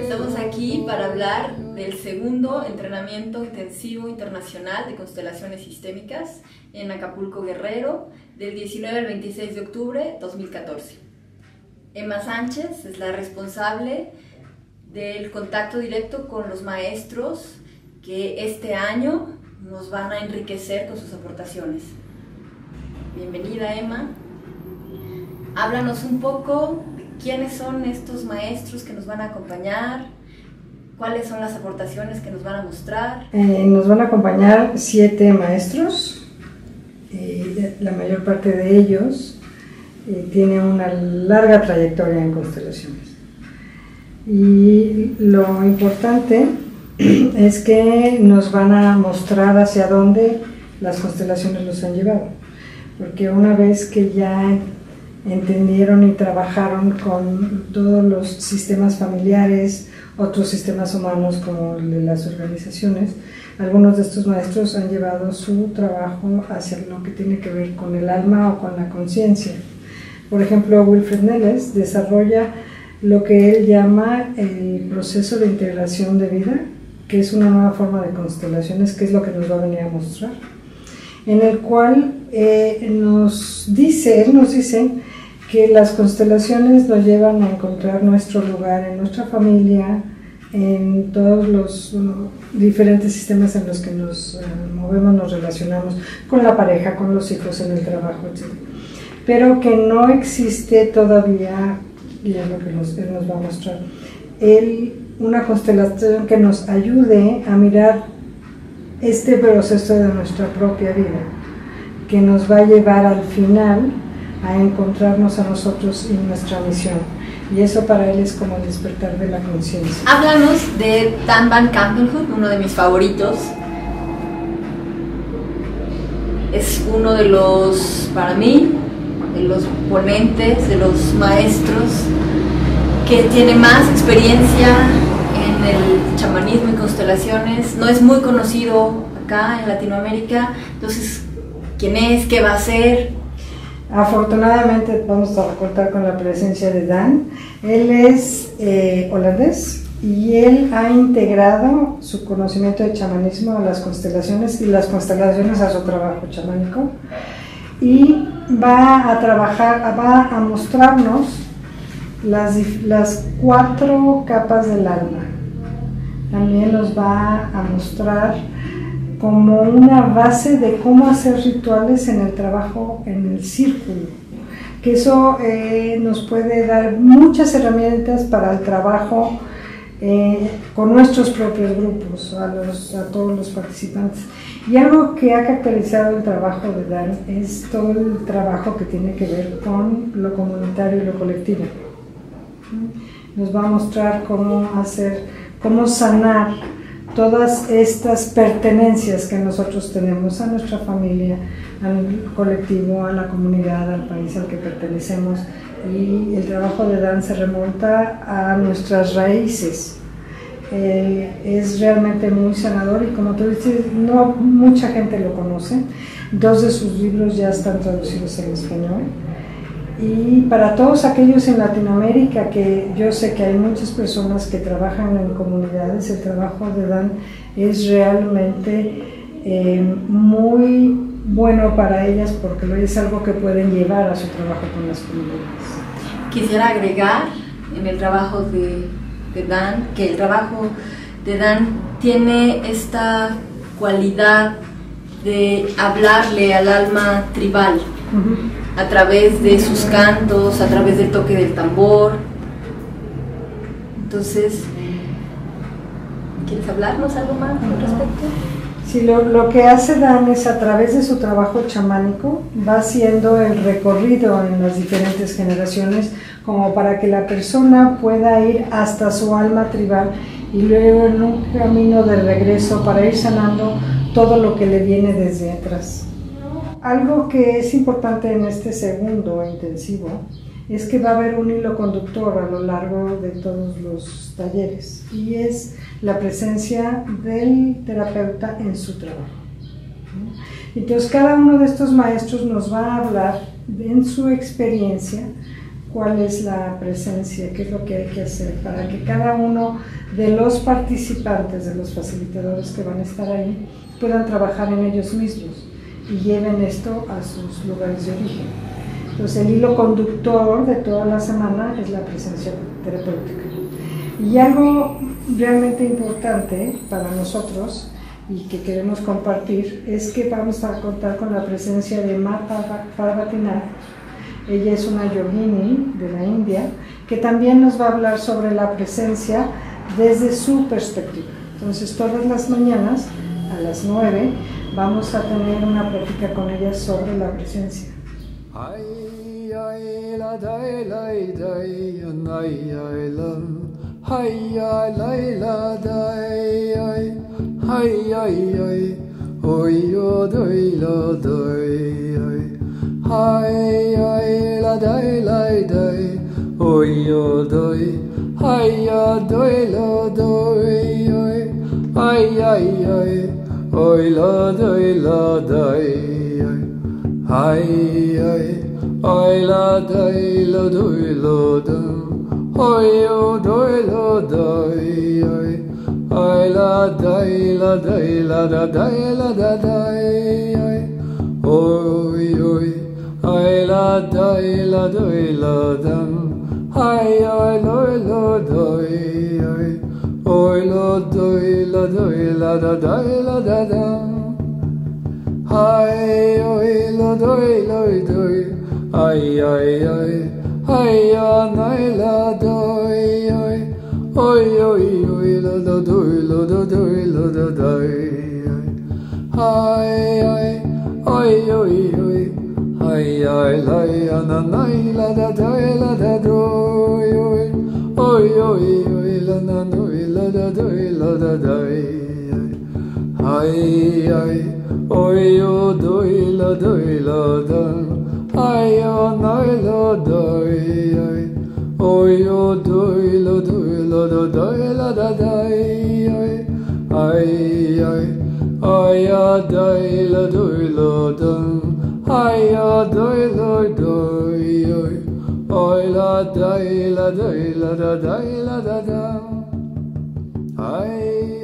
Estamos aquí para hablar del segundo entrenamiento intensivo internacional de constelaciones sistémicas en Acapulco Guerrero del 19 al 26 de octubre 2014. Emma Sánchez es la responsable del contacto directo con los maestros que este año nos van a enriquecer con sus aportaciones. Bienvenida Emma. Háblanos un poco de quiénes son estos maestros que nos van a acompañar, cuáles son las aportaciones que nos van a mostrar. Eh, nos van a acompañar siete maestros, eh, la mayor parte de ellos eh, tiene una larga trayectoria en constelaciones. Y lo importante es que nos van a mostrar hacia dónde las constelaciones los han llevado. Porque una vez que ya entendieron y trabajaron con todos los sistemas familiares, otros sistemas humanos como el de las organizaciones, algunos de estos maestros han llevado su trabajo hacia lo que tiene que ver con el alma o con la conciencia. Por ejemplo, Wilfred Neles desarrolla lo que él llama el proceso de integración de vida, que es una nueva forma de constelaciones, que es lo que nos va a venir a mostrar, en el cual eh, nos dice, él nos dice que las constelaciones nos llevan a encontrar nuestro lugar en nuestra familia, en todos los uh, diferentes sistemas en los que nos uh, movemos, nos relacionamos con la pareja, con los hijos, en el trabajo, etc. Pero que no existe todavía, y es lo que él nos va a mostrar, él, una constelación que nos ayude a mirar este proceso de nuestra propia vida, que nos va a llevar al final a encontrarnos a nosotros y nuestra misión. Y eso para él es como el despertar de la conciencia. Háblanos de Dan Van Campelhood, uno de mis favoritos. Es uno de los, para mí, de los ponentes, de los maestros que tiene más experiencia en el chamanismo y constelaciones. No es muy conocido acá en Latinoamérica. Entonces, ¿quién es? ¿Qué va a hacer? Afortunadamente vamos a contar con la presencia de Dan. Él es eh, holandés y él ha integrado su conocimiento de chamanismo a las constelaciones y las constelaciones a su trabajo chamánico y va a trabajar, va a mostrarnos las, las cuatro capas del alma. También nos va a mostrar como una base de cómo hacer rituales en el trabajo en el círculo. Que eso eh, nos puede dar muchas herramientas para el trabajo eh, con nuestros propios grupos, a, los, a todos los participantes. Y algo que ha caracterizado el trabajo de Dan es todo el trabajo que tiene que ver con lo comunitario y lo colectivo. Nos va a mostrar cómo hacer, cómo sanar todas estas pertenencias que nosotros tenemos a nuestra familia, al colectivo, a la comunidad, al país al que pertenecemos. Y el trabajo de Dan se remonta a nuestras raíces. Es realmente muy sanador y como tú dices, no mucha gente lo conoce. Dos de sus libros ya están traducidos en español. Y para todos aquellos en Latinoamérica, que yo sé que hay muchas personas que trabajan en comunidades, el trabajo de Dan es realmente eh, muy bueno para ellas porque es algo que pueden llevar a su trabajo con las comunidades. Quisiera agregar en el trabajo de, de Dan que el trabajo de Dan tiene esta cualidad de hablarle al alma tribal a través de sus cantos, a través del toque del tambor. Entonces, ¿quieres hablarnos algo más al respecto? Sí, lo, lo, que hace Dan es a través de su trabajo chamánico, va haciendo el recorrido en las diferentes generaciones como para que la persona pueda ir hasta su alma tribal y luego en un camino de regreso para ir sanando todo lo que le viene desde atrás. Algo que es importante en este segundo intensivo es que va a haber un hilo conductor a lo largo de todos los talleres y es la presencia del terapeuta en su trabajo. Entonces cada uno de estos maestros nos va a hablar en su experiencia cuál es la presencia, qué es lo que hay que hacer para que cada uno de los participantes, de los facilitadores que van a estar ahí, puedan trabajar en ellos mismos y lleven esto a sus lugares de origen. Entonces el hilo conductor de toda la semana es la presencia terapéutica. Y algo realmente importante para nosotros y que queremos compartir es que vamos a contar con la presencia de Mata Parvatinath. Ella es una yogini de la India que también nos va a hablar sobre la presencia desde su perspectiva. Entonces todas las mañanas a las 9 vamos a tener una práctica con ella sobre la presencia. Ay, ay, ay, ay, la. Ay, ay, la, la day, ay, ay, ay, ay. Oy, yo doy, la doy, ay. Ay, ay, la day, la day. Oy, yo doy. Ay, ya doy, la doy, ay. Ay, ay, ay. Oy, la doy, la doy. Ay, ay, ay, la, day, la, doy, la, da. Ay, oh, doy, la, day, ay. Ay, la, day, la, day, la, da, day, la, da, day, ay. Oy, oy, ay, la, day, la, doy, la, da. Ay, ay, doy, la, doy, ay. Doila, doila, doila, da, doila, da, da. Hai, oila, doila, doi, ai, ai, ai. Hai, ya, naila, doi, oi. Oi, oi, oila, da, doila, da, doila, da, doi, Hai, ai, oi, oi, oi. Hai, ai, lai, ana, naila, da, doila, da, doi, oi. Oi, oi, oila, na, doi da doi, la da doi. Ay, ay. Oi yo doi la doi la da Ai yo nai la doi ai Oi yo doi la doi la da doi la da dai ai Ai ai Ai ya dai la doi la da Ai ya doi la doi ai Oi la dai la doi la da dai la da da I